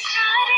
inside.